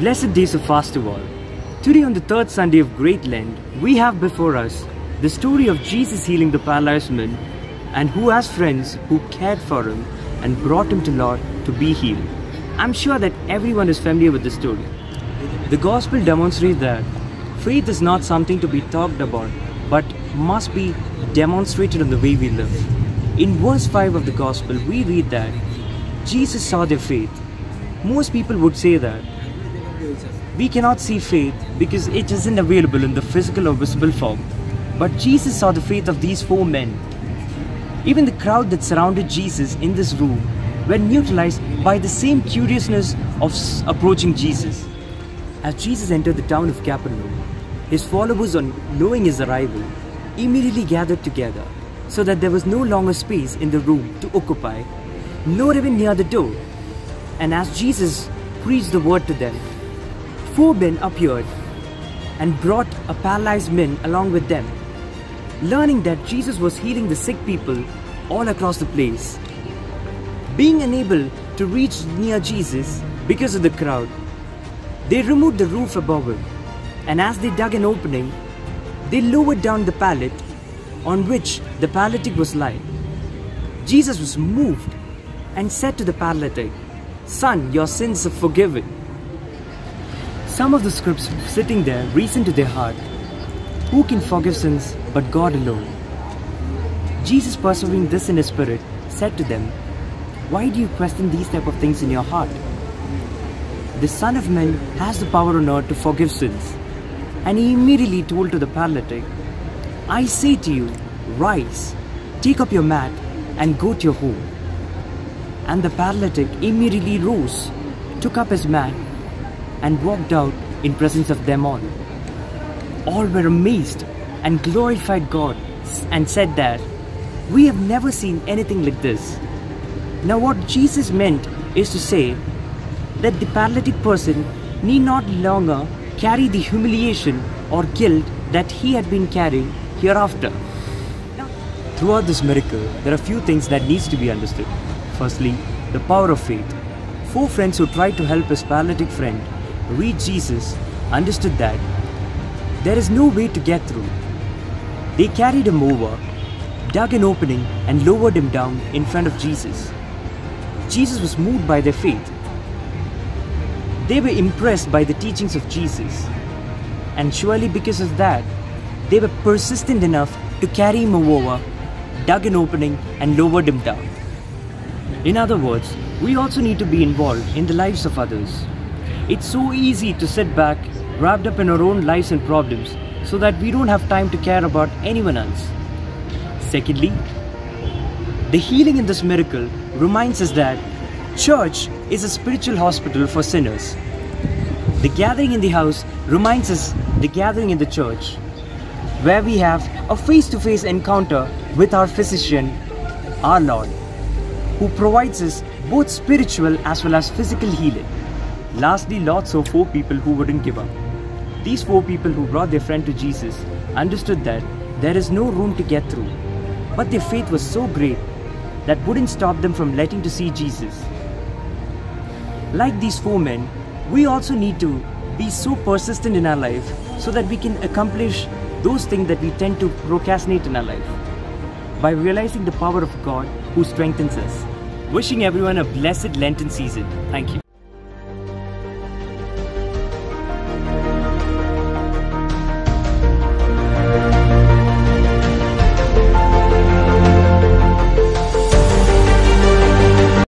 Blessed days of all. Today, on the third Sunday of Great Lent, we have before us the story of Jesus healing the paralyzed man and who has friends who cared for him and brought him to Lord to be healed. I'm sure that everyone is familiar with the story. The Gospel demonstrates that faith is not something to be talked about but must be demonstrated in the way we live. In verse 5 of the Gospel, we read that Jesus saw their faith. Most people would say that we cannot see faith because it isn't available in the physical or visible form. But Jesus saw the faith of these four men. Even the crowd that surrounded Jesus in this room were neutralized by the same curiousness of approaching Jesus. As Jesus entered the town of Capernaum, his followers, on knowing his arrival, immediately gathered together so that there was no longer space in the room to occupy, nor even near the door. And as Jesus preached the word to them, men appeared and brought a paralyzed man along with them. Learning that Jesus was healing the sick people all across the place. Being unable to reach near Jesus because of the crowd, they removed the roof above him, and as they dug an opening, they lowered down the pallet on which the paralytic was lying. Jesus was moved and said to the paralytic, Son, your sins are forgiven. Some of the scribes sitting there reasoned to their heart, Who can forgive sins but God alone? Jesus, perceiving this in his spirit, said to them, Why do you question these type of things in your heart? The Son of Man has the power on earth to forgive sins. And he immediately told to the paralytic, I say to you, rise, take up your mat, and go to your home. And the paralytic immediately rose, took up his mat, and walked out in presence of them all. All were amazed and glorified God and said that we have never seen anything like this. Now, what Jesus meant is to say that the paralytic person need not longer carry the humiliation or guilt that he had been carrying hereafter. Throughout this miracle, there are few things that needs to be understood. Firstly, the power of faith. Four friends who tried to help his paralytic friend reach Jesus understood that there is no way to get through. They carried him over, dug an opening, and lowered him down in front of Jesus. Jesus was moved by their faith. They were impressed by the teachings of Jesus, and surely because of that, they were persistent enough to carry him over, dug an opening, and lowered him down. In other words, we also need to be involved in the lives of others. It's so easy to sit back, wrapped up in our own lives and problems, so that we don't have time to care about anyone else. Secondly, the healing in this miracle reminds us that church is a spiritual hospital for sinners. The gathering in the house reminds us the gathering in the church, where we have a face-to-face encounter with our physician, our Lord, who provides us both spiritual as well as physical healing. Lastly, Lord saw four people who wouldn't give up. These four people who brought their friend to Jesus understood that there is no room to get through. But their faith was so great that wouldn't stop them from letting to see Jesus. Like these four men, we also need to be so persistent in our life so that we can accomplish those things that we tend to procrastinate in our life by realizing the power of God who strengthens us. Wishing everyone a blessed Lenten season. Thank you.